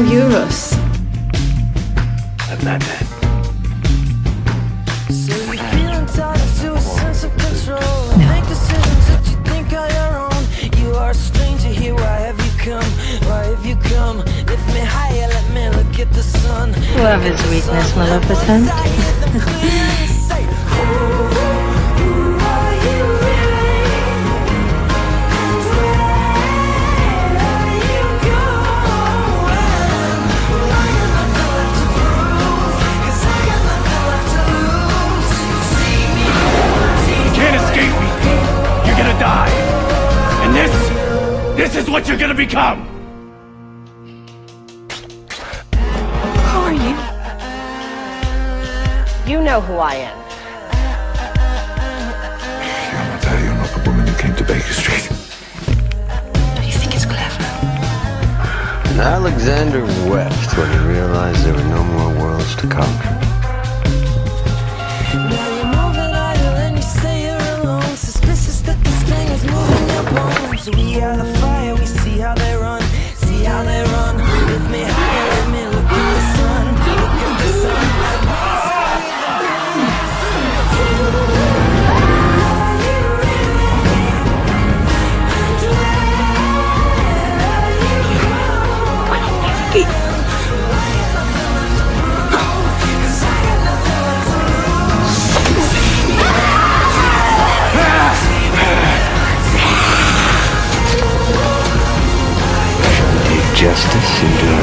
I'm Eurus. I'm not that. So you a sense of control. That you think. You are a stranger here. Why have you come? Why you come? Me. Let me look at the sun. Love is weakness, Maleficent. this is what you're gonna become. Who are you? You know who I am. I'm not tell you, I'm not the woman who came to Baker Street. Do you think it's clever? And Alexander wept when he realized there were no more worlds to conquer. We the fire, we see how they run, see how they run. Lift me higher, destined